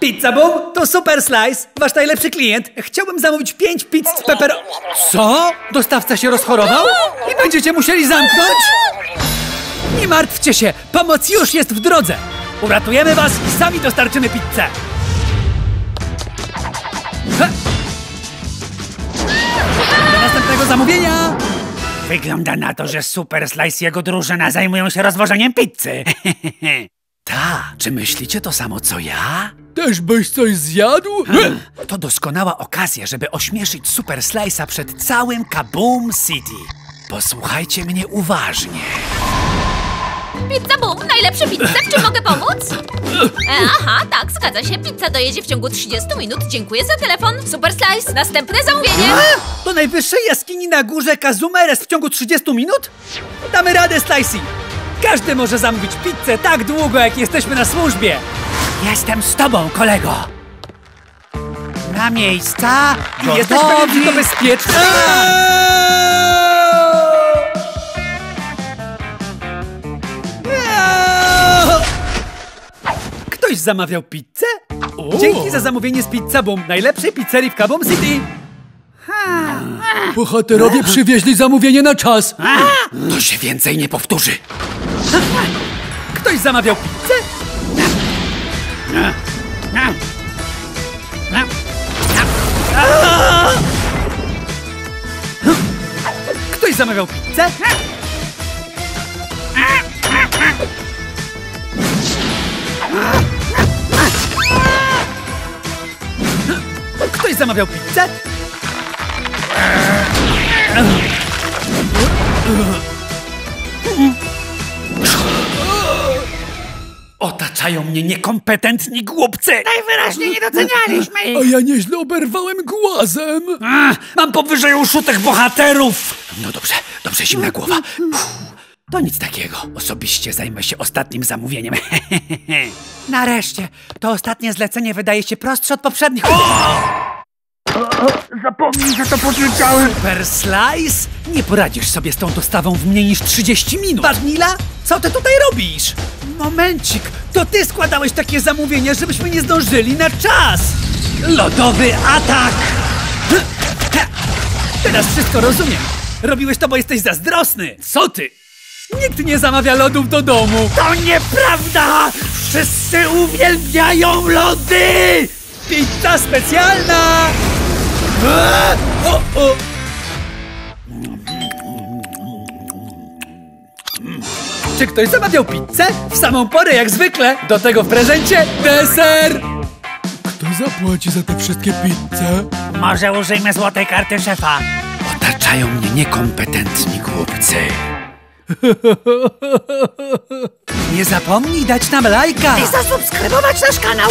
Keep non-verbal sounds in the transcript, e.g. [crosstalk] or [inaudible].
Pizza Boom, to Super Slice, wasz najlepszy klient. Chciałbym zamówić pięć pizz z. Co? Dostawca się rozchorował? I będziecie musieli zamknąć? Nie martwcie się, pomoc już jest w drodze. Uratujemy was i sami dostarczymy pizzę. Ha! Do następnego zamówienia! Wygląda na to, że Super Slice i jego drużyna zajmują się rozwożeniem pizzy. [laughs] Ta, czy myślicie to samo co ja? Też byś coś zjadł? To doskonała okazja, żeby ośmieszyć Super Slice'a przed całym Kaboom City. Posłuchajcie mnie uważnie. Pizza Boom, najlepsze pizze, w czym mogę pomóc? E, aha, tak, zgadza się. Pizza dojedzie w ciągu 30 minut. Dziękuję za telefon. Super Slice, następne zamówienie. Do najwyższej jaskini na górze Kazumeres w ciągu 30 minut? Damy radę, Slicey! Każdy może zamówić pizzę tak długo, jak jesteśmy na służbie! Jestem z tobą, kolego! Na miejsca i jesteś pewien, że to bezpieczne? Ktoś zamawiał pizzę? Dzięki za zamówienie z Pizza Boom, najlepszej pizzerii w Kaboom City! Bohaterowie przywieźli zamówienie na czas. To się więcej nie powtórzy. Ktoś zamawiał pizzę? Ktoś zamawiał pizzę? Ktoś zamawiał pizzę? Otaczają mnie niekompetentni głupcy! Najwyraźniej nie docenialiśmy A ja nieźle oberwałem głazem. A, mam powyżej uszu tych bohaterów! No dobrze, dobrze, zimna głowa. Uff, To nic takiego. Osobiście zajmę się ostatnim zamówieniem. [laughs] Nareszcie, to ostatnie zlecenie wydaje się prostsze od poprzednich. Zapomnij, że to powiedziałem! Super Slice? Nie poradzisz sobie z tą dostawą w mniej niż 30 minut. Badnila? Co ty tutaj robisz? Momencik, to ty składałeś takie zamówienia, żebyśmy nie zdążyli na czas! Lodowy atak! Teraz wszystko rozumiem. Robiłeś to, bo jesteś zazdrosny. Co ty? Nikt nie zamawia lodów do domu. To nieprawda! Wszyscy uwielbiają lody! Pizza specjalna! Czy ktoś zamawiał pizzę? W samą porę, jak zwykle. Do tego w prezencie deser! Kto zapłaci za te wszystkie pizze? Może użyjmy złotej karty szefa. Otaczają mnie niekompetentni głupcy. [laughs] Nie zapomnij dać nam lajka. I zasubskrybować nasz kanał!